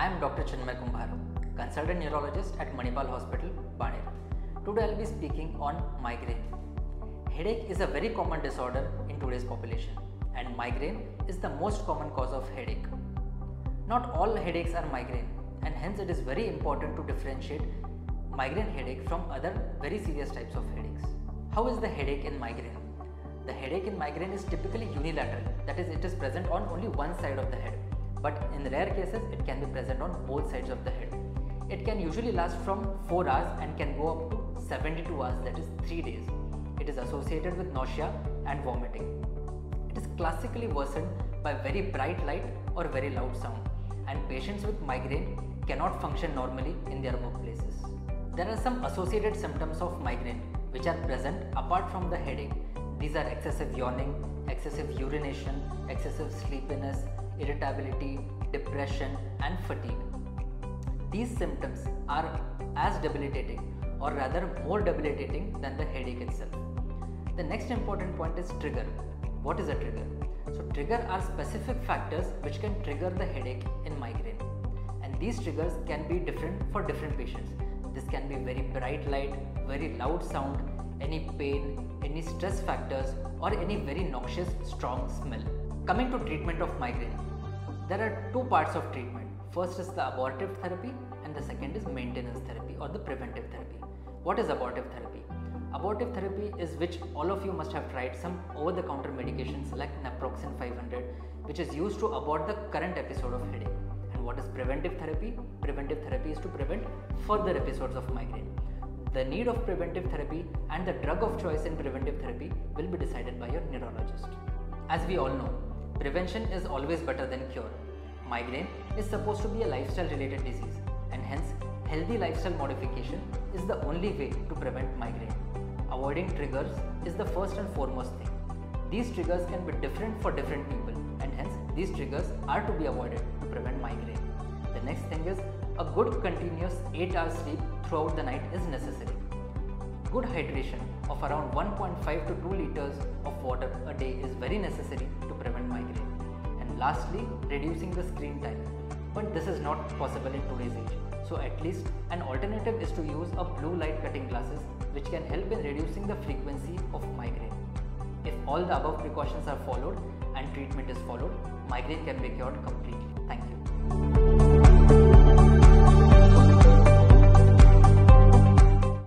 I am Dr. Chinmay Kumbhar, consultant neurologist at Manipal Hospital, Baner. Today I'll be speaking on migraine. Headache is a very common disorder in today's population and migraine is the most common cause of headache. Not all headaches are migraine and hence it is very important to differentiate migraine headache from other very serious types of headaches. How is the headache in migraine? The headache in migraine is typically unilateral, that is, it is present on only one side of the head, but in rare cases, it can be present on both sides of the head. It can usually last from 4 hours and can go up to 72 hours, that is, 3 days. It is associated with nausea and vomiting. It is classically worsened by very bright light or very loud sound, and patients with migraine cannot function normally in their workplaces. There are some associated symptoms of migraine which are present apart from the headache these are excessive yawning, excessive urination, excessive sleepiness, irritability, depression, and fatigue. These symptoms are as debilitating or rather more debilitating than the headache itself. The next important point is trigger. What is a trigger? So, trigger are specific factors which can trigger the headache in migraine, and these triggers can be different for different patients. This can be very bright light, very loud sound, any pain, any stress factors, or any very noxious strong smell. Coming to treatment of migraine, there are two parts of treatment. First is the abortive therapy, and the second is maintenance therapy or the preventive therapy. What is abortive therapy? Abortive therapy is which all of you must have tried some over the counter medications like naproxen 500, which is used to abort the current episode of headache. And what is preventive therapy? Preventive therapy is to prevent further episodes of migraine. The need of preventive therapy and the drug of choice in preventive therapy will be decided by your neurologist. As we all know, prevention is always better than cure. Migraine is supposed to be a lifestyle related disease and hence healthy lifestyle modification is the only way to prevent migraine. Avoiding triggers is the first and foremost thing. These triggers can be different for different people and hence these triggers are to be avoided to prevent migraine. The next thing is a good continuous 8 hour sleep throughout the night is necessary. Good hydration of around 1.5 to 2 liters of water a day is very necessary to prevent migraine. And lastly, reducing the screen time. But this is not possible in today's age. So at least an alternative is to use a blue light cutting glasses which can help in reducing the frequency of migraine. If all the above precautions are followed and treatment is followed, migraine can be cured completely.